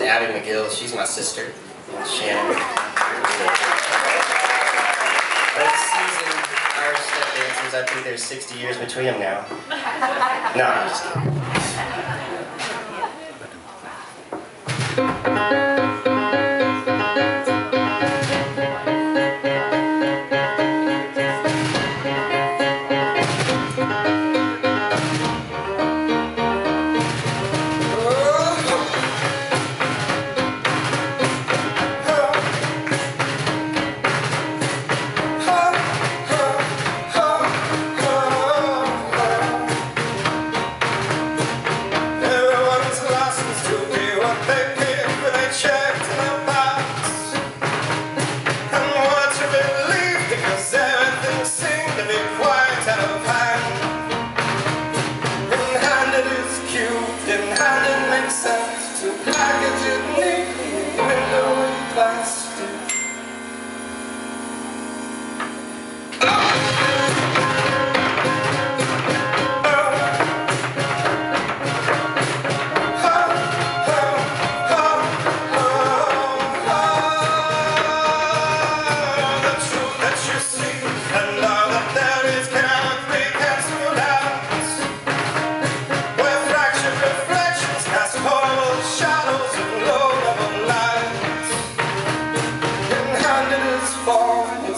is Abby McGill. She's my sister. Shannon. Both seasoned Irish step dancers. I think there's 60 years between them now. No, I'm just kidding. Is cute, in-handed make sense to package it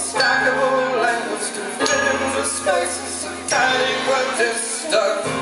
form with stackable language to fit into spaces of tiny but distant.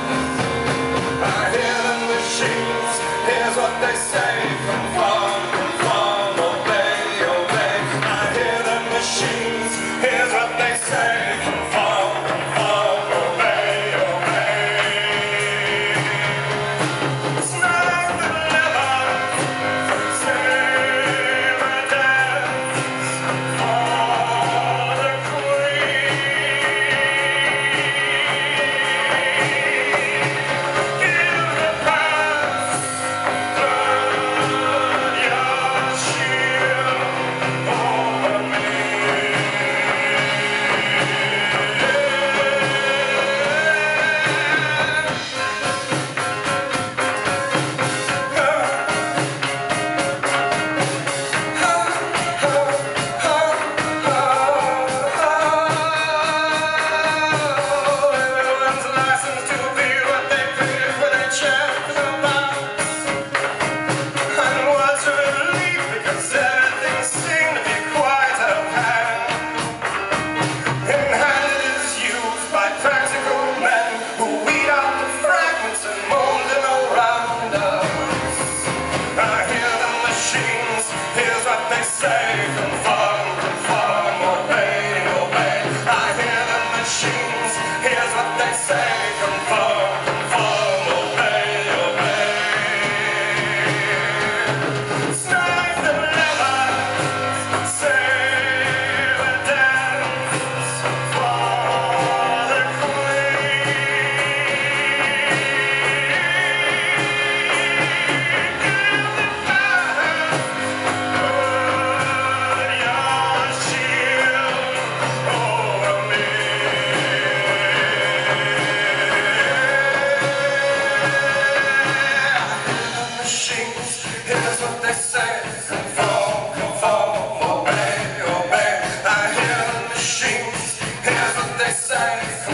Yes.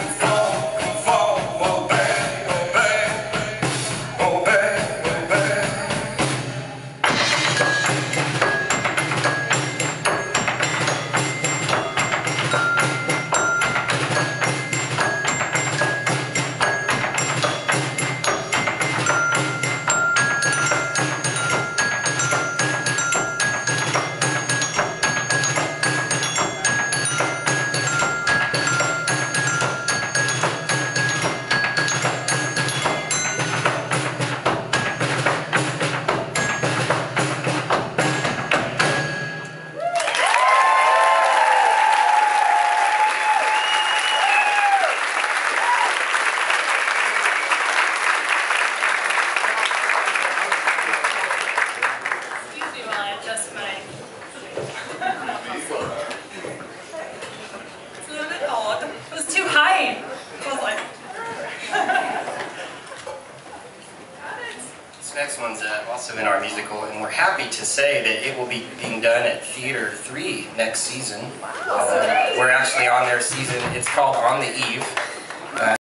Uh, in our musical, and we're happy to say that it will be being done at Theater 3 next season. Uh, we're actually on their season, it's called On the Eve.